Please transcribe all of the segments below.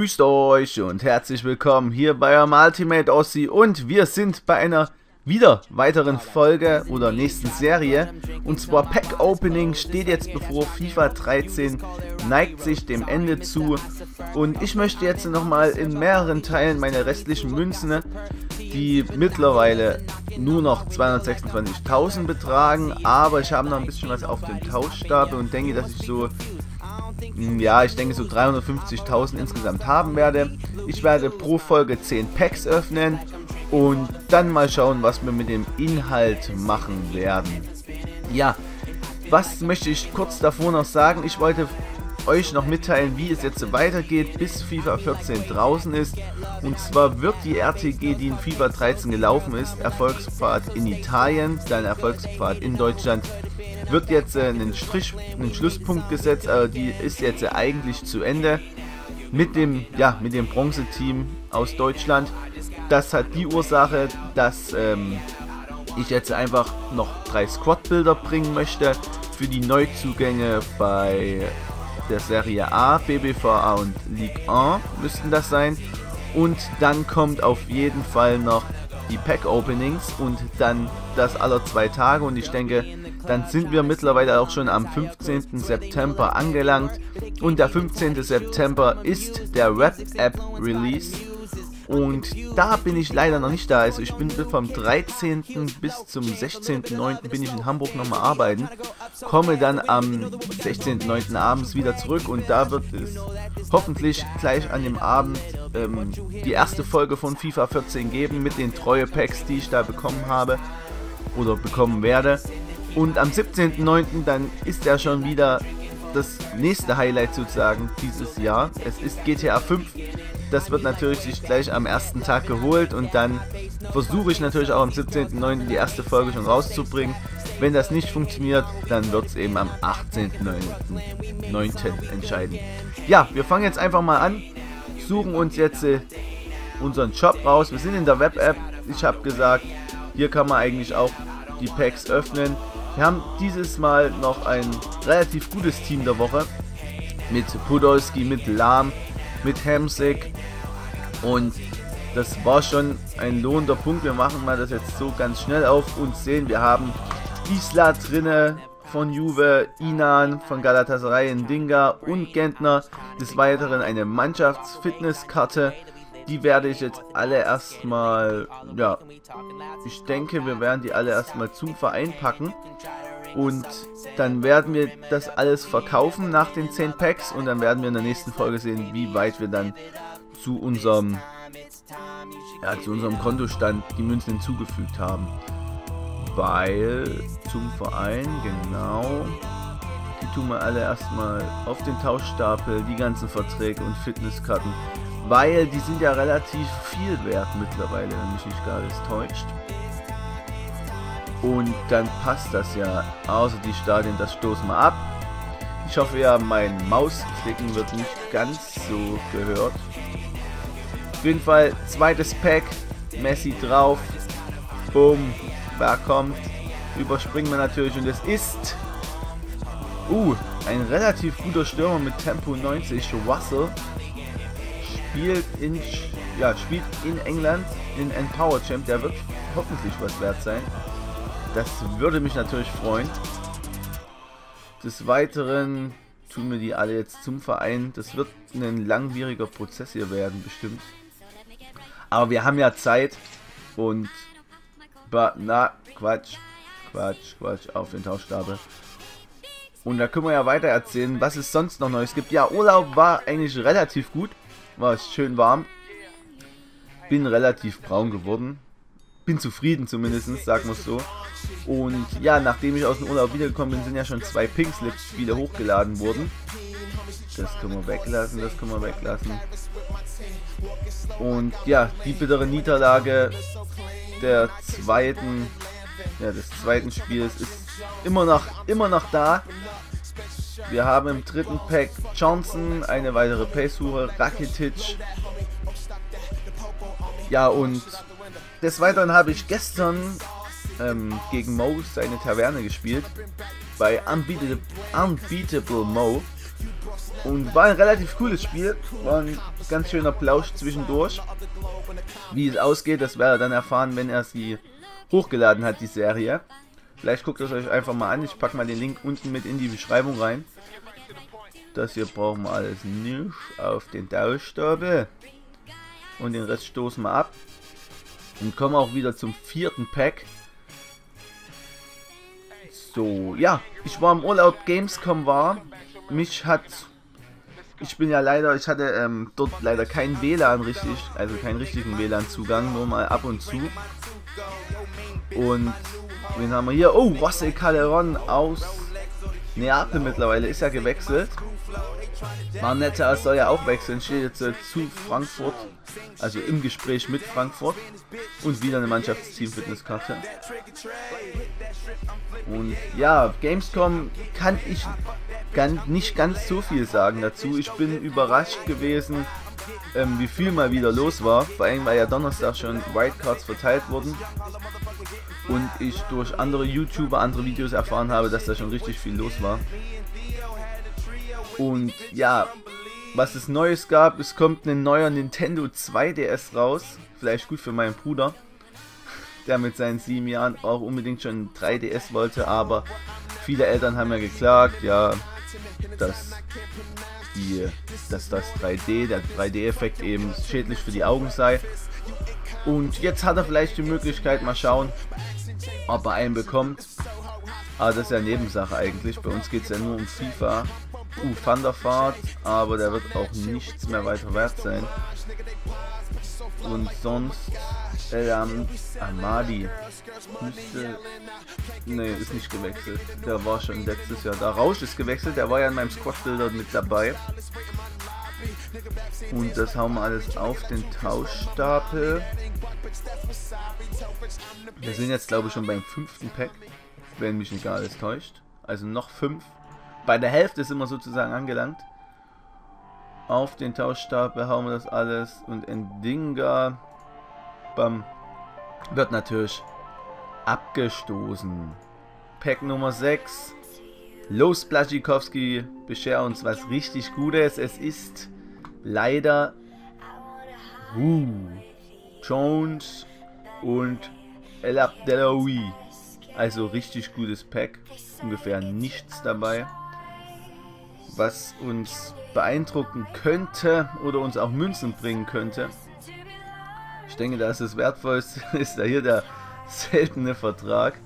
Grüßt euch und herzlich willkommen hier bei eurem Ultimate Ossi. Und wir sind bei einer wieder weiteren Folge oder nächsten Serie. Und zwar Pack Opening steht jetzt bevor FIFA 13 neigt sich dem Ende zu. Und ich möchte jetzt nochmal in mehreren Teilen meine restlichen Münzen, die mittlerweile nur noch 226.000 betragen, aber ich habe noch ein bisschen was auf dem Tauschstapel und denke, dass ich so ja, ich denke so 350.000 insgesamt haben werde. Ich werde pro Folge 10 Packs öffnen und dann mal schauen, was wir mit dem Inhalt machen werden. Ja, was möchte ich kurz davor noch sagen? Ich wollte euch noch mitteilen, wie es jetzt weitergeht, bis FIFA 14 draußen ist. Und zwar wird die RTG, die in FIFA 13 gelaufen ist, Erfolgspfad in Italien, dann Erfolgspfad in Deutschland, wird jetzt äh, einen Strich, einen Schlusspunkt gesetzt, aber die ist jetzt äh, eigentlich zu Ende mit dem, ja, mit dem Bronze-Team aus Deutschland. Das hat die Ursache, dass ähm, ich jetzt einfach noch drei Squad-Bilder bringen möchte für die Neuzugänge bei der Serie A, BBVA und Ligue 1 müssten das sein. Und dann kommt auf jeden Fall noch die Pack-Openings und dann das alle zwei Tage und ich denke, dann sind wir mittlerweile auch schon am 15. September angelangt und der 15. September ist der Rap-App-Release und da bin ich leider noch nicht da. Also ich bin vom 13. bis zum 16.9. bin ich in Hamburg nochmal arbeiten. Komme dann am 16.9. abends wieder zurück und da wird es hoffentlich gleich an dem Abend ähm, die erste Folge von FIFA 14 geben mit den treue Packs, die ich da bekommen habe oder bekommen werde. Und am 17.9. dann ist ja schon wieder das nächste Highlight sozusagen dieses Jahr. Es ist GTA 5 das wird natürlich sich gleich am ersten Tag geholt und dann versuche ich natürlich auch am 17.09. die erste Folge schon rauszubringen. Wenn das nicht funktioniert, dann wird es eben am 18.09. entscheiden. Ja, wir fangen jetzt einfach mal an, suchen uns jetzt äh, unseren Shop raus. Wir sind in der Web-App. Ich habe gesagt, hier kann man eigentlich auch die Packs öffnen. Wir haben dieses Mal noch ein relativ gutes Team der Woche mit Podolski, mit Lahm, mit Hamsik. Und das war schon ein lohnender Punkt. Wir machen mal das jetzt so ganz schnell auf und sehen, wir haben Isla drinne von Juve, Inan von Galatasaray, Dinga und Gentner. Des Weiteren eine Mannschaftsfitnesskarte. Die werde ich jetzt alle erstmal, ja, ich denke, wir werden die alle erstmal zum Verein packen. Und dann werden wir das alles verkaufen nach den 10 Packs und dann werden wir in der nächsten Folge sehen, wie weit wir dann zu unserem, ja, zu unserem Kontostand die Münzen hinzugefügt haben. Weil zum Verein, genau, die tun wir alle erstmal auf den Tauschstapel, die ganzen Verträge und Fitnesskarten. Weil die sind ja relativ viel wert mittlerweile, wenn mich nicht gar alles täuscht. Und dann passt das ja. Außer die Stadien, das stoßen wir ab. Ich hoffe ja, mein Mausklicken wird nicht ganz so gehört. Auf jeden Fall, zweites Pack. Messi drauf. Boom. Wer kommt? Überspringen wir natürlich und es ist... Uh, ein relativ guter Stürmer mit Tempo 90. Russell spielt in, ja, spielt in England in Empower Champ. Der wird hoffentlich was wert sein. Das würde mich natürlich freuen. Des Weiteren tun wir die alle jetzt zum Verein. Das wird ein langwieriger Prozess hier werden, bestimmt. Aber wir haben ja Zeit und... Na, Quatsch. Quatsch, Quatsch, auf den Tauschstapel. Und da können wir ja weiter erzählen, was es sonst noch Neues gibt. Ja, Urlaub war eigentlich relativ gut. War schön warm. Bin relativ braun geworden. Bin zufrieden zumindest, sagen wir es so. Und ja, nachdem ich aus dem Urlaub wiedergekommen bin, sind ja schon zwei Pink Slips Spiele hochgeladen worden. Das können wir weglassen, das können wir weglassen. Und ja, die bittere Niederlage der zweiten, ja, des zweiten Spiels ist immer noch, immer noch da. Wir haben im dritten Pack Johnson, eine weitere Pace-Suche, Rakitic. Ja, und des Weiteren habe ich gestern ähm, gegen Mo seine Taverne gespielt. Bei Unbeatable, Unbeatable Mo. Und war ein relativ cooles Spiel. War ein ganz schöner Plausch zwischendurch. Wie es ausgeht, das werdet ihr dann erfahren, wenn er sie hochgeladen hat, die Serie. Vielleicht guckt es euch einfach mal an. Ich packe mal den Link unten mit in die Beschreibung rein. Das hier brauchen wir alles nicht auf den Tauschstapel. Und den Rest stoßen wir ab. Und kommen auch wieder zum vierten Pack. So, ja, ich war im Urlaub, Gamescom war. Mich hat, ich bin ja leider, ich hatte ähm, dort leider keinen WLAN richtig, also keinen richtigen WLAN-Zugang, nur mal ab und zu. Und wen haben wir hier? Oh, José Calderon aus Neapel mittlerweile, ist ja gewechselt. Marnetta soll ja auch wechseln, steht jetzt äh, zu Frankfurt, also im Gespräch mit Frankfurt und wieder eine Mannschaftsteam-Fitnesskarte. Und ja, Gamescom kann ich ganz, nicht ganz so viel sagen dazu. Ich bin überrascht gewesen, ähm, wie viel mal wieder los war. Vor allem, weil ja Donnerstag schon Wildcards verteilt wurden. Und ich durch andere YouTuber, andere Videos erfahren habe, dass da schon richtig viel los war. Und ja, was es Neues gab, es kommt ein neuer Nintendo 2DS raus. Vielleicht gut für meinen Bruder, der mit seinen sieben Jahren auch unbedingt schon 3DS wollte, aber viele Eltern haben ja geklagt, ja, dass die, dass das 3D, der 3D-Effekt eben schädlich für die Augen sei. Und jetzt hat er vielleicht die Möglichkeit, mal schauen, ob er einen bekommt. Aber das ist ja Nebensache eigentlich. Bei uns geht es ja nur um FIFA Uh, Thunderfahrt, aber der wird auch nichts mehr weiter wert sein. Und sonst El Am Amadi müsste. Ne, ist nicht gewechselt. Der war schon letztes Jahr da. Rausch ist gewechselt, der war ja in meinem Squad-Bilder mit dabei. Und das hauen wir alles auf den Tauschstapel. Wir sind jetzt glaube ich schon beim fünften Pack, wenn mich nicht alles täuscht. Also noch fünf bei der Hälfte sind wir sozusagen angelangt. Auf den Tauschstapel hauen wir das alles und Endinga bam, wird natürlich abgestoßen. Pack Nummer 6. Los Blaschikowski, bescher uns was richtig Gutes. Es ist leider uh, Jones und El Abdelawi. Also richtig gutes Pack. Ungefähr nichts dabei was uns beeindrucken könnte oder uns auch Münzen bringen könnte. Ich denke, dass das Wertvollste ist da hier der seltene Vertrag.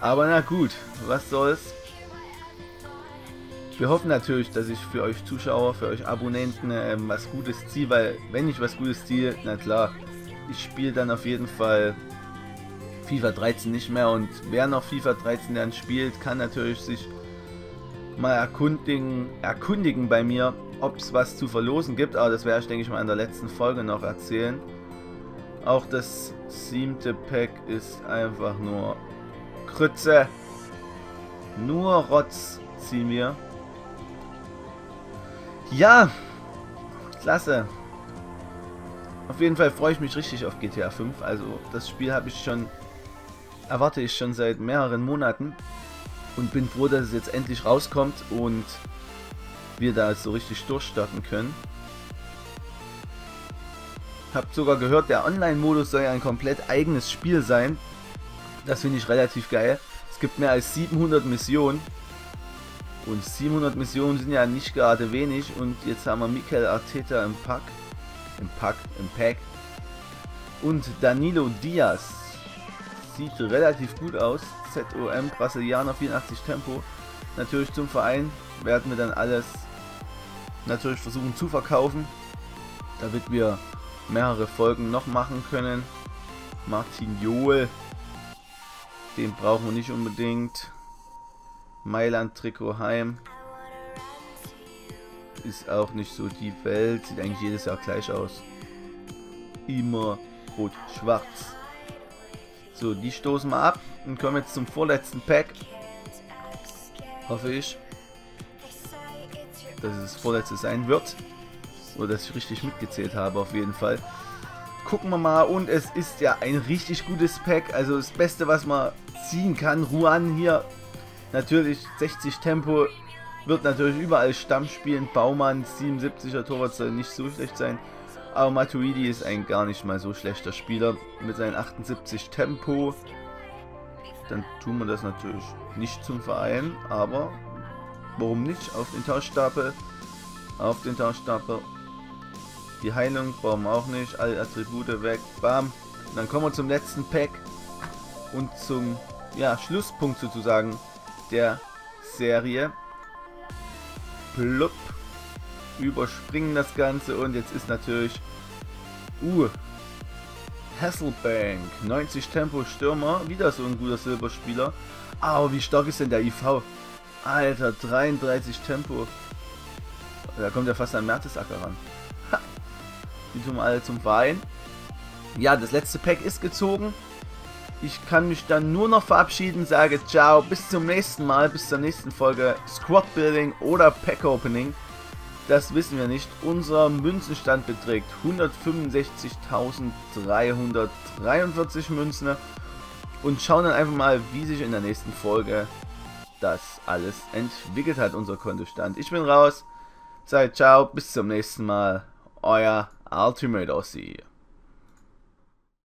Aber na gut, was soll's. Wir hoffen natürlich, dass ich für euch Zuschauer, für euch Abonnenten ähm, was Gutes ziehe, weil wenn ich was Gutes ziehe, na klar, ich spiele dann auf jeden Fall FIFA 13 nicht mehr und wer noch FIFA 13 dann spielt, kann natürlich sich mal erkundigen, erkundigen bei mir, ob es was zu verlosen gibt. Aber das werde ich, denke ich mal, in der letzten Folge noch erzählen. Auch das siebte Pack ist einfach nur Krütze. Nur Rotz ziehen wir. Ja, klasse. Auf jeden Fall freue ich mich richtig auf GTA 5. Also das Spiel habe ich schon, erwarte ich schon seit mehreren Monaten und bin froh, dass es jetzt endlich rauskommt und wir da so richtig durchstarten können. Habt sogar gehört, der Online-Modus soll ja ein komplett eigenes Spiel sein. Das finde ich relativ geil. Es gibt mehr als 700 Missionen. Und 700 Missionen sind ja nicht gerade wenig. Und jetzt haben wir Mikel Arteta im Pack. Im Pack, im Pack. Und Danilo Diaz. Sieht relativ gut aus. ZOM Brasilianer 84 Tempo. Natürlich zum Verein werden wir dann alles natürlich versuchen zu verkaufen, damit wir mehrere Folgen noch machen können. Martin Joel, den brauchen wir nicht unbedingt. Mailand Trikot Heim ist auch nicht so die Welt, sieht eigentlich jedes Jahr gleich aus. Immer rot-schwarz. So, die stoßen wir ab und kommen jetzt zum vorletzten Pack. Hoffe ich. Dass es das vorletzte sein wird. Oder dass ich richtig mitgezählt habe auf jeden Fall. Gucken wir mal. Und es ist ja ein richtig gutes Pack. Also das Beste, was man ziehen kann. Ruan hier. Natürlich 60 Tempo. wird natürlich überall Stamm spielen. Baumann, 77er Torwart soll nicht so schlecht sein. Aber Matuidi ist ein gar nicht mal so schlechter Spieler mit seinen 78 Tempo. Dann tun wir das natürlich nicht zum Verein, aber warum nicht? Auf den Tauschstapel. Auf den Tauschstapel. Die Heilung brauchen wir auch nicht. Alle Attribute weg. Bam. Und dann kommen wir zum letzten Pack. Und zum ja, Schlusspunkt sozusagen der Serie. Plupp. Überspringen das Ganze und jetzt ist natürlich... Uh. Hasselbank. 90 Tempo Stürmer. Wieder so ein guter Silberspieler. Aber wie stark ist denn der IV? Alter, 33 Tempo. Da kommt ja fast ein Mertesacker ran. Ha. Die tun alle zum Verein. Ja, das letzte Pack ist gezogen. Ich kann mich dann nur noch verabschieden, sage ciao, bis zum nächsten Mal, bis zur nächsten Folge Squad Building oder Pack Opening. Das wissen wir nicht. Unser Münzenstand beträgt 165.343 Münzen. Und schauen dann einfach mal, wie sich in der nächsten Folge das alles entwickelt hat, unser Kontostand. Ich bin raus. Seid ciao, bis zum nächsten Mal. Euer Ultimate Aussie.